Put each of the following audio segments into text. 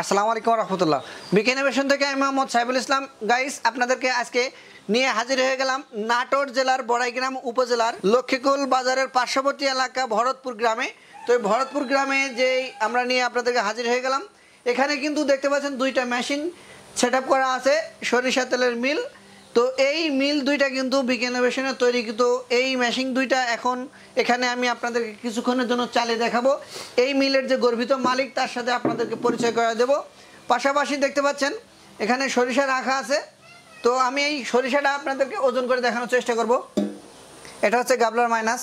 আসসালামু আলাইকুম রহমতুল্লাহ ইনোভেশন থেকে আমি মোহাম্মদ সাইবুল ইসলাম। গাইস, আপনাদেরকে আজকে নিয়ে হাজির হয়ে গেলাম নাটোর জেলার বড়াইগ্রাম উপজেলার লক্ষ্মীকুল বাজারের পার্শ্ববর্তী এলাকা ভরতপুর গ্রামে। তো এই ভরতপুর গ্রামে যেই আমরা নিয়ে আপনাদেরকে হাজির হয়ে গেলাম, এখানে কিন্তু দেখতে পাচ্ছেন দুইটা মেশিন সেট করা আছে, সরিষা তেলের মিল তো এই মিল দুইটা কিন্তু বিকেনেবেশনের তৈরিকৃত এই মেশিন দুইটা এখন এখানে আমি আপনাদেরকে কিছুক্ষণের জন্য চালিয়ে দেখাবো। এই মিলের যে গর্বিত মালিক, তার সাথে আপনাদেরকে পরিচয় করে দেব। পাশাপাশি দেখতে পাচ্ছেন, এখানে সরিষা রাখা আছে। তো আমি এই সরিষাটা আপনাদেরকে ওজন করে দেখানোর চেষ্টা করব। এটা হচ্ছে গাবলার মাইনাস।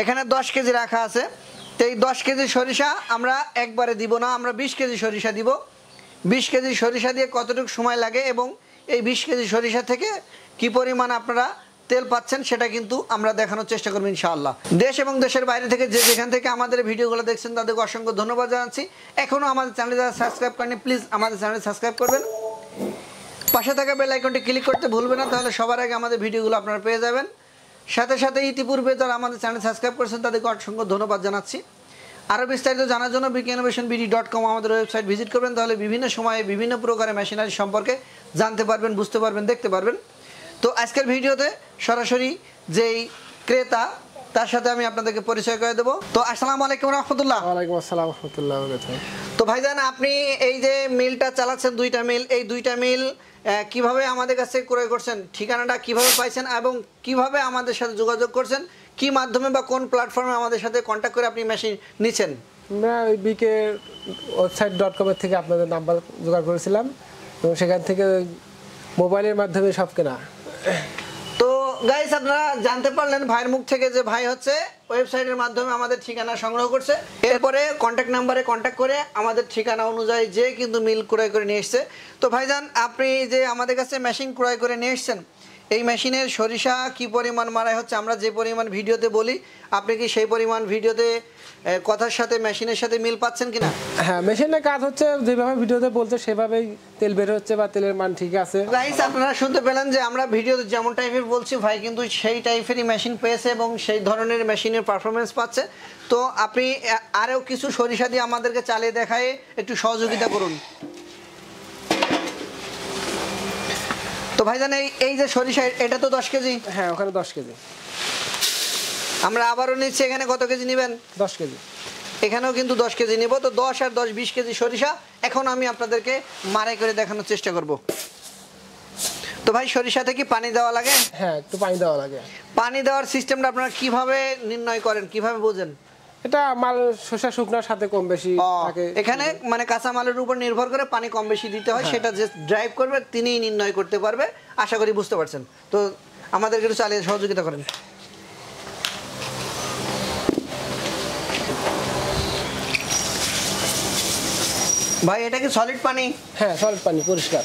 এখানে দশ কেজি রাখা আছে। তো এই দশ কেজি সরিষা আমরা একবারে দিব না, আমরা বিশ কেজি সরিষা দিব। বিশ কেজি সরিষা দিয়ে কতটুকু সময় লাগে এবং এই বিশ কেজি সরিষা থেকে কি পরিমাণ আপনারা তেল পাচ্ছেন সেটা কিন্তু আমরা দেখানোর চেষ্টা করব ইনশাআল্লাহ। দেশ এবং দেশের বাইরে থেকে যে যেখান থেকে আমাদের ভিডিওগুলো দেখছেন তাদেরকে অসংখ্য ধন্যবাদ জানাচ্ছি। এখনও আমাদের চ্যানেলে যারা সাবস্ক্রাইব করেনি প্লিজ আমাদের চ্যানেল সাবস্ক্রাইব করবেন। পাশে থাকা বেল আইকনটি ক্লিক করতে ভুলবেন না, তাহলে সবার আগে আমাদের ভিডিওগুলো আপনারা পেয়ে যাবেন। সাথে সাথে ইতিপূর্বে যারা আমাদের চ্যানেল সাবস্ক্রাইব করেছেন, তাদেরকে অসংখ্য ধন্যবাদ জানাচ্ছি। আরও বিস্তারিত জানার জন্য BK innovation BD dot com আমাদের ওয়েবসাইট ভিজিট করবেন। তাহলে বিভিন্ন সময়ে বিভিন্ন প্রকারের মেশিনারি সম্পর্কে জানতে পারবেন বুঝতে পারবেন দেখতে পারবেন। তো আজকের ভিডিওতে সরাসরি যেই ক্রেতা তার সাথে আমি আপনাদেরকে পরিচয় করে দেবো। তো আসসালামু আলাইকুম রহমতুল্লাহ। ওয়ালাইকুম আসসালাম রহমতুল্লাহ তো ভাইজান আপনি এই যে মিলটা চালাচ্ছেন দুইটা মিল এই দুইটা মিল কীভাবে আমাদের কাছে ক্রয় করছেন ঠিকানাটা কীভাবে পাইছেন এবং কীভাবে আমাদের সাথে যোগাযোগ করছেন কি মাধ্যমে বা কোন প্ল্যাটফর্মে আমাদের সাথে কন্ট্যাক্ট করে আপনি মেশিন নিচ্ছেন ওই বিকে ওয়েবসাইট ডট কমের থেকে আপনাদের নাম্বার জোগাড় করেছিলাম এবং সেখান থেকে মোবাইলের মাধ্যমে সব কেনা। তো গাইস আপনারা জানতে পারলেন ভাইয়ের মুখ থেকে যে ভাই হচ্ছে ওয়েবসাইটের মাধ্যমে আমাদের ঠিকানা সংগ্রহ করছে। এরপরে কন্ট্যাক্ট নাম্বারে কন্ট্যাক্ট করে আমাদের ঠিকানা অনুযায়ী যে কিন্তু মিল ক্রয় করে নিয়ে এসছে। তো ভাইজান আপনি যে আমাদের কাছে মেশিন ক্রয় করে নিয়ে এসছেন এই মেশিনের সরিষা কি পরিমাণ মারাই হচ্ছে আমরা যে পরিমাণ ভিডিওতে বলি আপনি কি সেই পরিমাণ ভিডিওতে কথার সাথে মেশিনের সাথে মিল পাচ্ছেন কিনা? হ্যাঁ মেশিনের কাজ হচ্ছে যেভাবে ভিডিওতে বলছে সেভাবেই তেল বের হচ্ছে বা তেলের মান ঠিক আছে। গাইস আপনারা শুনতে পেলেন যে আমরা ভিডিওতে যেমন টাইপের বলছি ভাই কিন্তু সেই টাইপেরই মেশিন পেয়েছে এবং সেই ধরনের মেশিনের পারফরমেন্স পাচ্ছে। তো আপনি আরও কিছু সরিষা দিয়ে আমাদেরকে চালিয়ে দেখায় একটু সহযোগিতা করুন। তো ভাইজান এই এই যে সরিষা এটা তো দশ কেজি? হ্যাঁ ওখানে দশ কেজি। আমরা আবারও নিচ্ছি এখানে কত কেজি নেবেন? দশ কেজি। এখানেও কিন্তু দশ কেজি নেব তো দশ আর দশ বিশ কেজি সরিষা। এখন আমি আপনাদেরকে মারাই করে দেখানোর চেষ্টা করব। তো ভাই সরিষাতে কি পানি দেওয়া লাগে? হ্যাঁ একটু পানি দেওয়া লাগে। পানি দেওয়ার সিস্টেমটা আপনারা কীভাবে নির্ণয় করেন? কীভাবে বোঝেন? এটা মাল শসা শুকনার সাথে কম বেশি থাকে। এখানে মানে কাঁচা মালের উপর নির্ভর করে পানি কম বেশি দিতে হয় হ্যাঁ। সেটা যে ড্রাইভ করবে তিনিই নির্ণয় করতে পারবে আশা করি বুঝতে পারছেন। তো আমাদেরকে একটু চালিয়ে সহযোগিতা করেন। ভাই এটা কি সলিড পানি? হ্যাঁ সলিড পানি পরিষ্কার।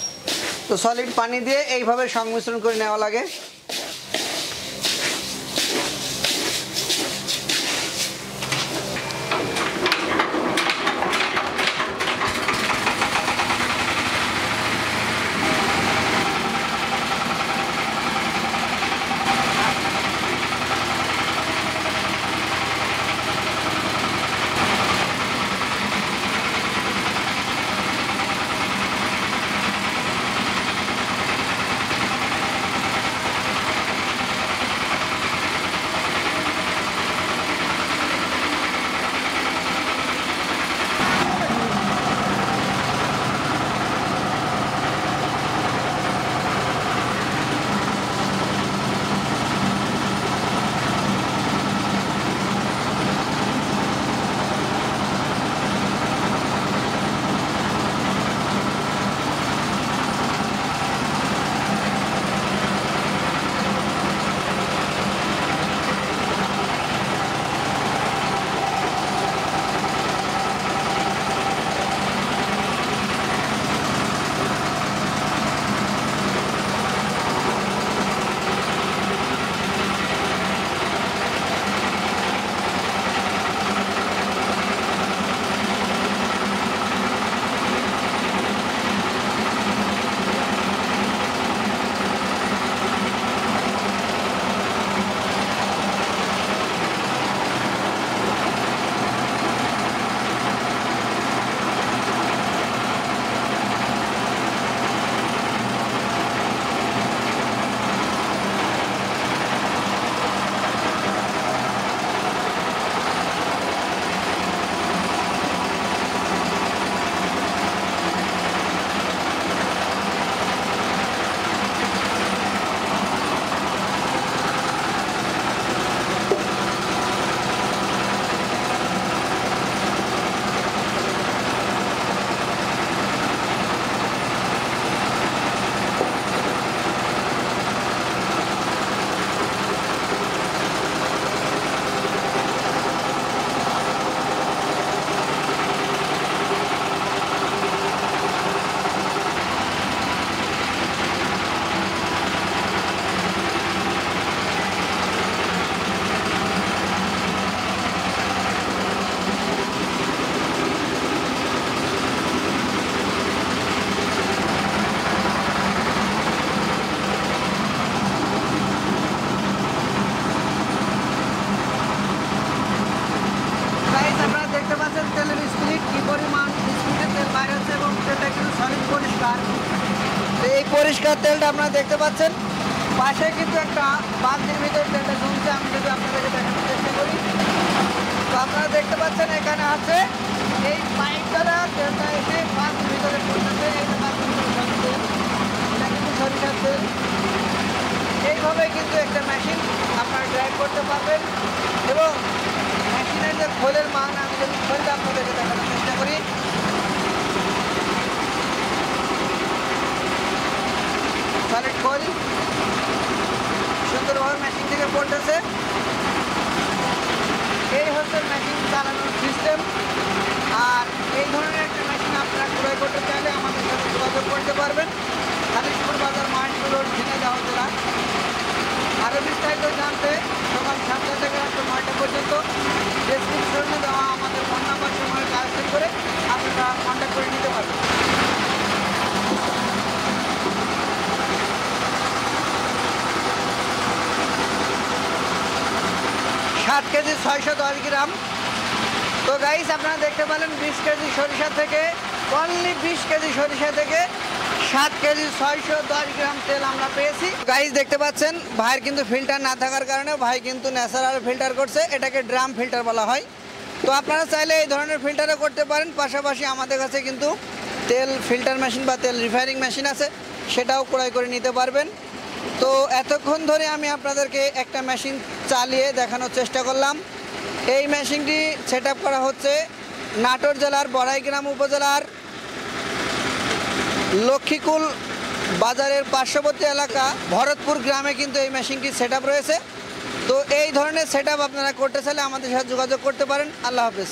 তো সলিড পানি দিয়ে এইভাবে সংমিশ্রণ করে নেওয়া লাগে। পরিষ্কার তেলটা আপনারা দেখতে পাচ্ছেন। পাশে কিন্তু একটা বালতির ভিতর তেলটা জমছে, আমি যদি আপনাদেরকে দেখানোর চেষ্টা করি। তো আপনারা দেখতে পাচ্ছেন এখানে আছে এই পাইপ দ্বারা তেলটা এসে বালতির ভিতরে পড়তেছে এই বালতির ভিতরে এটা কিন্তু সরিষার তেল। এইভাবে কিন্তু একটা মেশিন আপনারা ড্রাইভ করতে পারবেন এবং মেশিনের যে খোলের মান, আমি যদি খোলটা আপনাদেরকে দেখানোর চেষ্টা করি খোল সুন্দরভাবে মেশিন থেকে পড়তেছে এই হচ্ছে মেশিন চালানোর সিস্টেম আর এই ধরনের একটা মেশিন আপনারা ক্রয় করতে চাইলে আমাদের সাথে যোগাযোগ করতে পারবেন। খালিশপুর বাজার মাইন্ডপুর রোড ঝিনাইদহ জেলা। আরও বিস্তারিত জানতে সকাল সাতটা থেকে রাত্র নয়টা পর্যন্ত। ডেসক্রিপশনে দেওয়া আমাদের ফোন নাম্বার সময় কালেকশন করে আপনারা কন্ট্যাক্ট করে নিতে পারবেন সাত কেজি ছয়শো দশ গ্রাম। তো গাইস আপনারা দেখতে পেলেন বিশ কেজি সরিষা থেকে অনলি বিশ কেজি সরিষা থেকে সাত কেজি ছয়শো দশ গ্রাম তেল আমরা পেয়েছি। গাইস দেখতে পাচ্ছেন, ভাইয়ের কিন্তু ফিল্টার না থাকার কারণে ভাই কিন্তু ন্যাচারাল ফিল্টার করছে, এটাকে ড্রাম ফিল্টার বলা হয়। তো আপনারা চাইলে এই ধরনের ফিল্টারও করতে পারেন, পাশাপাশি আমাদের কাছে কিন্তু তেল ফিল্টার মেশিন বা তেল রিফাইনিং মেশিন আছে, সেটাও ক্রয় করে নিতে পারবেন। তো এতক্ষণ ধরে আমি আপনাদেরকে একটা মেশিন চালিয়ে দেখানোর চেষ্টা করলাম। এই মেশিনটি সেট করা হচ্ছে নাটোর জেলার বড়াইগ্রাম উপজেলার লক্ষ্মীকুল বাজারের পার্শ্ববর্তী এলাকা, ভরতপুর গ্রামে কিন্তু এই মেশিনটি সেট রয়েছে। তো এই ধরনের সেট আপনারা করতে চাইলে আমাদের সাথে যোগাযোগ করতে পারেন। আল্লাহ হাফেজ।